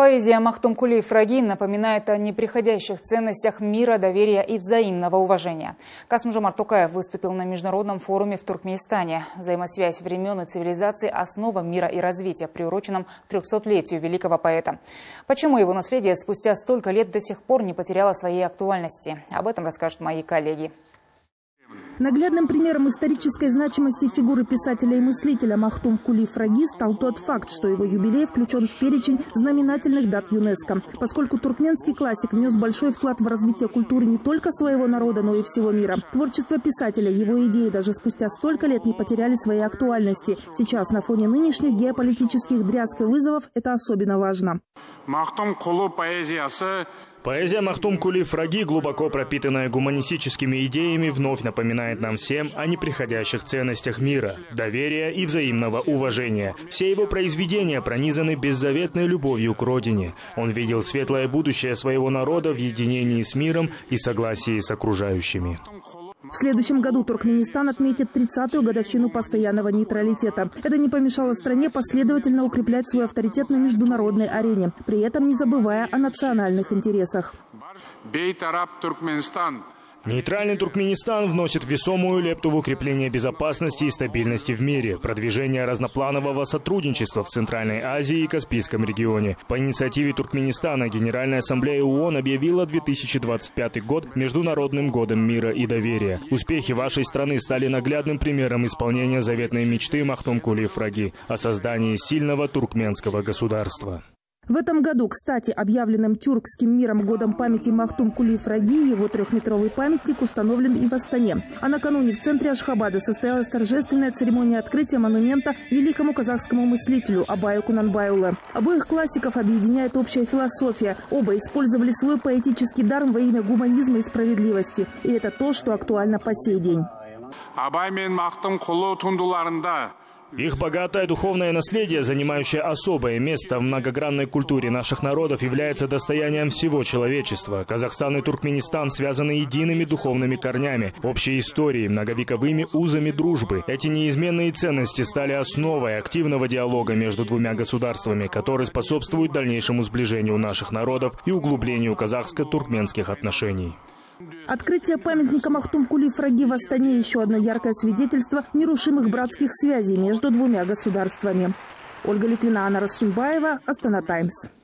Поэзия Махтум Кули Фраги напоминает о неприходящих ценностях мира, доверия и взаимного уважения. Касым Жомар Тукаев выступил на международном форуме в Туркменистане. Взаимосвязь времен и цивилизации – основа мира и развития, приуроченном к 300-летию великого поэта. Почему его наследие спустя столько лет до сих пор не потеряло своей актуальности? Об этом расскажут мои коллеги. Наглядным примером исторической значимости фигуры писателя и мыслителя Махтум Кули Фраги стал тот факт, что его юбилей включен в перечень знаменательных дат ЮНЕСКО. Поскольку туркменский классик внес большой вклад в развитие культуры не только своего народа, но и всего мира. Творчество писателя, его идеи даже спустя столько лет не потеряли своей актуальности. Сейчас на фоне нынешних геополитических дрязг и вызовов это особенно важно. Махтум Кулу поэзиясы Поэзия Махтум Кули Фраги, глубоко пропитанная гуманистическими идеями, вновь напоминает нам всем о неприходящих ценностях мира, доверия и взаимного уважения. Все его произведения пронизаны беззаветной любовью к родине. Он видел светлое будущее своего народа в единении с миром и согласии с окружающими. В следующем году Туркменистан отметит 30-ю годовщину постоянного нейтралитета. Это не помешало стране последовательно укреплять свой авторитет на международной арене, при этом не забывая о национальных интересах. Нейтральный Туркменистан вносит весомую лепту в укрепление безопасности и стабильности в мире, продвижение разнопланового сотрудничества в Центральной Азии и Каспийском регионе. По инициативе Туркменистана Генеральная ассамблея ООН объявила 2025 год Международным годом мира и доверия. Успехи вашей страны стали наглядным примером исполнения заветной мечты Махтум Кули Фраги о создании сильного туркменского государства. В этом году, кстати, объявленным тюркским миром годом памяти Махтум Кули Фраги, его трехметровый памятник установлен и в Астане. А накануне в центре Ашхабада состоялась торжественная церемония открытия монумента великому казахскому мыслителю Абаю Кунанбаюле. Обоих классиков объединяет общая философия. Оба использовали свой поэтический дар во имя гуманизма и справедливости. И это то, что актуально по сей день. Абай мен Махтум Кулу тундуларында их богатое духовное наследие, занимающее особое место в многогранной культуре наших народов, является достоянием всего человечества. Казахстан и Туркменистан связаны едиными духовными корнями, общей историей, многовековыми узами дружбы. Эти неизменные ценности стали основой активного диалога между двумя государствами, который способствует дальнейшему сближению наших народов и углублению казахско-туркменских отношений. Открытие памятника Махтум Кули Фраги в Астане – еще одно яркое свидетельство нерушимых братских связей между двумя государствами. Ольга Литвина, Анна Рассульбаева, Астана Таймс.